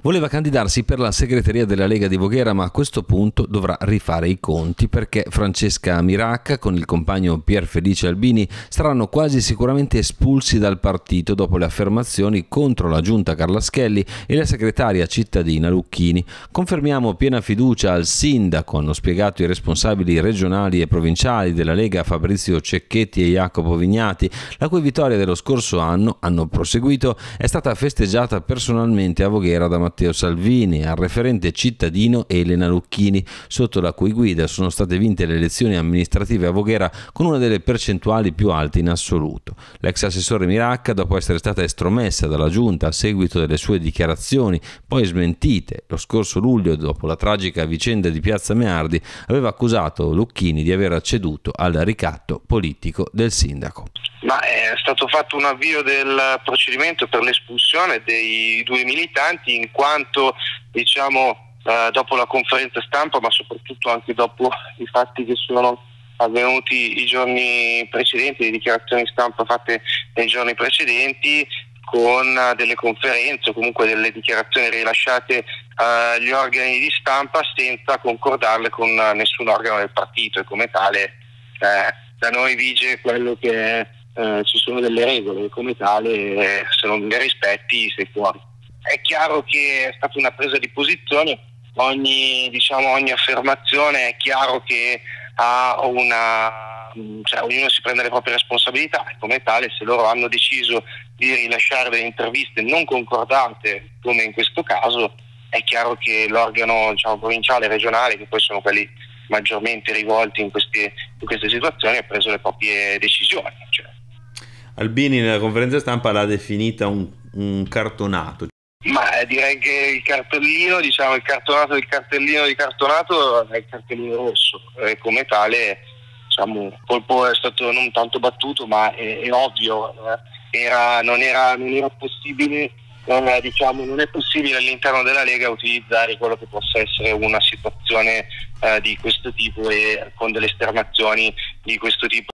Voleva candidarsi per la segreteria della Lega di Voghera, ma a questo punto dovrà rifare i conti perché Francesca Miracca con il compagno Pier Felice Albini saranno quasi sicuramente espulsi dal partito dopo le affermazioni contro la giunta Carlaschelli e la segretaria cittadina Lucchini. Confermiamo piena fiducia al sindaco, hanno spiegato i responsabili regionali e provinciali della Lega Fabrizio Cecchetti e Jacopo Vignati, la cui vittoria dello scorso anno, hanno proseguito, è stata festeggiata personalmente a Voghera da Matteo Salvini, al referente cittadino Elena Lucchini, sotto la cui guida sono state vinte le elezioni amministrative a Voghera con una delle percentuali più alte in assoluto. L'ex assessore Miracca, dopo essere stata estromessa dalla giunta a seguito delle sue dichiarazioni, poi smentite lo scorso luglio dopo la tragica vicenda di Piazza Meardi, aveva accusato Lucchini di aver acceduto al ricatto politico del sindaco. Ma è stato fatto un avvio del procedimento per l'espulsione dei due militanti in quanto diciamo, eh, dopo la conferenza stampa ma soprattutto anche dopo i fatti che sono avvenuti i giorni precedenti, le dichiarazioni stampa fatte nei giorni precedenti con delle conferenze o comunque delle dichiarazioni rilasciate agli organi di stampa senza concordarle con nessun organo del partito. E come tale eh, da noi vige quello che è eh, ci sono delle regole, come tale se non le rispetti sei fuori. È chiaro che è stata una presa di posizione, ogni, diciamo, ogni affermazione è chiaro che ha una, cioè, ognuno si prende le proprie responsabilità e come tale se loro hanno deciso di rilasciare delle interviste non concordate come in questo caso è chiaro che l'organo diciamo, provinciale e regionale che poi sono quelli maggiormente rivolti in queste, in queste situazioni ha preso le proprie decisioni Albini nella conferenza stampa l'ha definita un, un cartonato. Ma eh, direi che il cartellino, diciamo il cartonato del cartellino di cartonato è il cartellino rosso e come tale diciamo, il colpo è stato non tanto battuto ma è, è ovvio, eh. era, non, era, non, era, possibile, eh, diciamo, non è possibile all'interno della Lega utilizzare quello che possa essere una situazione eh, di questo tipo e con delle esternazioni di questo tipo.